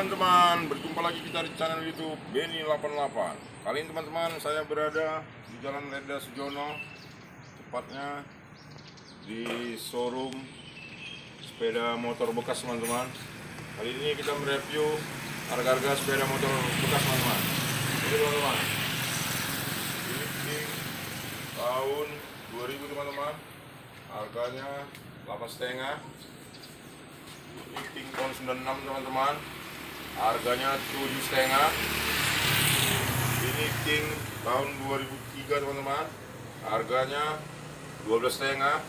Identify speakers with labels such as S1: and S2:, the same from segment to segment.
S1: teman-teman, berjumpa lagi kita di channel YouTube Beni 88. Kali ini teman-teman saya berada di Jalan Reda Sujono, tepatnya di showroom sepeda motor bekas teman-teman. Kali ini kita mereview harga-harga sepeda motor bekas teman-teman. Oke teman-teman, ini tahun 2000 teman-teman, harganya 8 setengah ini tahun 96 teman-teman harganya 7 setengah. Ini King tahun 2003 teman-teman. Harganya 12 setengah.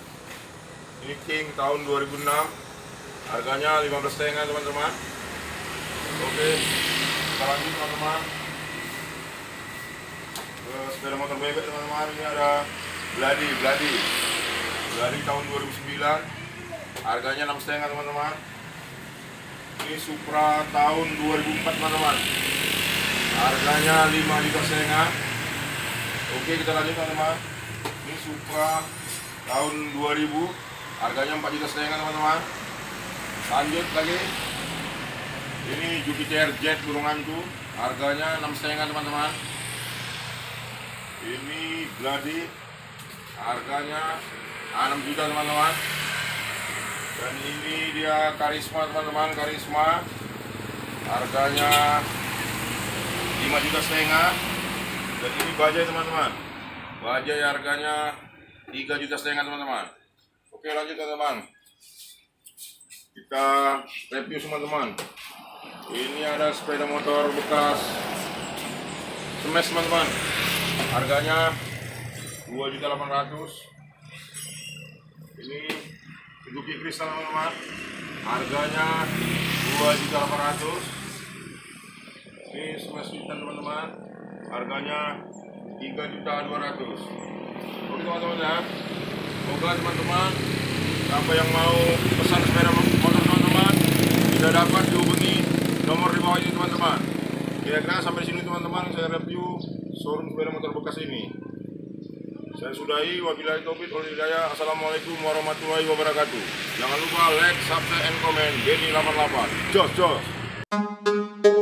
S1: Ini King tahun 2006 harganya 15 setengah teman-teman. Oke kita lanjut teman-teman. Ke sepeda motor bebek teman-teman. Ini ada Bladi Bladi. Bladi tahun 2009 harganya 6 setengah teman-teman ini Supra tahun 2004 teman-teman. Harganya 5 juta setengah. Oke kita lanjut teman-teman. Ini Supra tahun 2000 harganya 4 juta setengah teman-teman. Lanjut lagi. Ini Jupiter Jet burung hantu harganya 6 setengah teman-teman. Ini Gladi. Harganya 6 juta teman-teman dan ini dia karisma teman-teman karisma. Harganya 5 juta setengah. Dan ini bajai teman-teman. Bajai harganya 3 juta setengah teman-teman. Oke lanjut teman-teman. Kita review teman-teman. Ini ada sepeda motor bekas smash teman-teman. Harganya 2 juta 800 ini Suzuki Crystal teman-teman harganya 2 juta 800 ini smash teman-teman. Harganya 3 juta 200 oke teman-teman ya semoga teman-teman siapa yang mau pesan sepeda motor teman-teman bisa dapat dihubungi nomor di bawah ini teman-teman. Kira-kira sampai sini teman-teman saya review showroom sepeda motor bekas ini saya sudahi wabillahi taufik wal hidayah. Assalamualaikum warahmatullahi wabarakatuh. Jangan lupa like, subscribe, and comment. Denny 88. Jos, jos.